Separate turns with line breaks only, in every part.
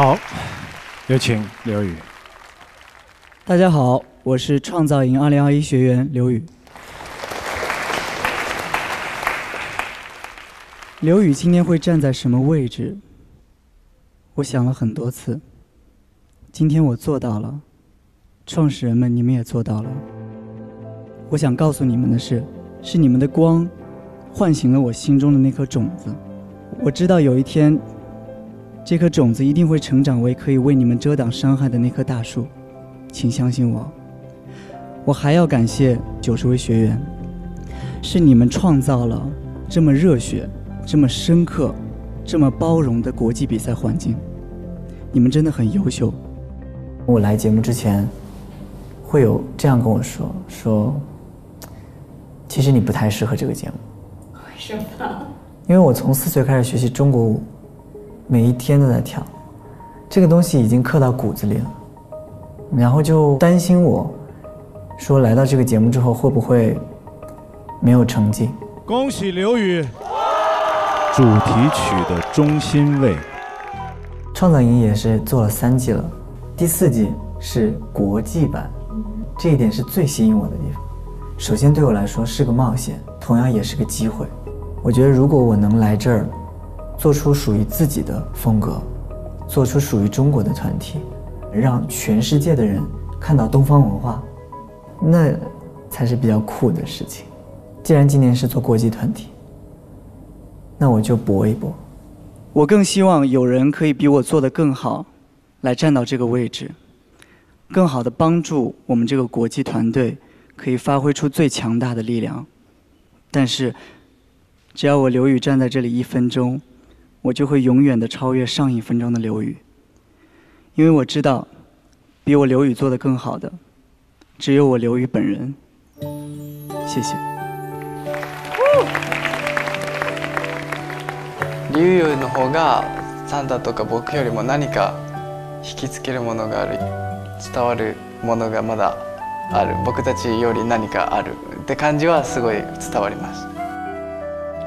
好，有请刘宇。
大家好，我是创造营二零二一学员刘宇。刘宇今天会站在什么位置？我想了很多次。今天我做到了，创始人们，你们也做到了。我想告诉你们的是，是你们的光，唤醒了我心中的那颗种子。我知道有一天。这颗种子一定会成长为可以为你们遮挡伤害的那棵大树，请相信我。我还要感谢九十位学员，是你们创造了这么热血、这么深刻、这么包容的国际比赛环境。你们真的很优秀。我来节目之前，会有这样跟我说：说，其实你不太适合这个节目。
为什么？
因为我从四岁开始学习中国舞。每一天都在跳，这个东西已经刻到骨子里了。然后就担心我，说来到这个节目之后会不会没有成绩？
恭喜刘宇，主题曲的中心位。
创造营也是做了三季了，第四季是国际版，这一点是最吸引我的地方。首先对我来说是个冒险，同样也是个机会。我觉得如果我能来这儿。做出属于自己的风格，做出属于中国的团体，让全世界的人看到东方文化，那才是比较酷的事情。既然今年是做国际团体，那我就搏一搏。我更希望有人可以比我做得更好，来站到这个位置，更好的帮助我们这个国际团队可以发挥出最强大的力量。但是，只要我刘宇站在这里一分钟。我就会永远的超越上一分钟的刘宇，因为我知道，比我刘宇做的更好的，只有我刘宇本人。谢谢。
刘宇の方がサンタとか僕よりも何か引きつけるものがある、伝わるものがまだある、僕たちより何かあるって感じはすごい伝わります。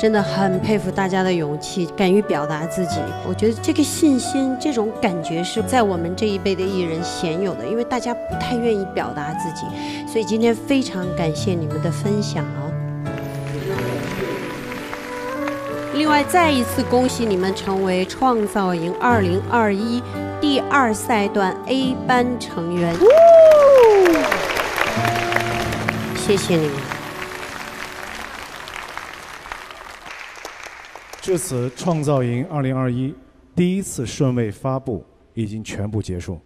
真的很佩服大家的勇气，敢于表达自己。我觉得这个信心、这种感觉是在我们这一辈的艺人鲜有的，因为大家不太愿意表达自己。所以今天非常感谢你们的分享哦。另外，再一次恭喜你们成为创造营2021第二赛段 A 班成员。谢谢你们。
至此，创造营2021第一次顺位发布已经全部结束。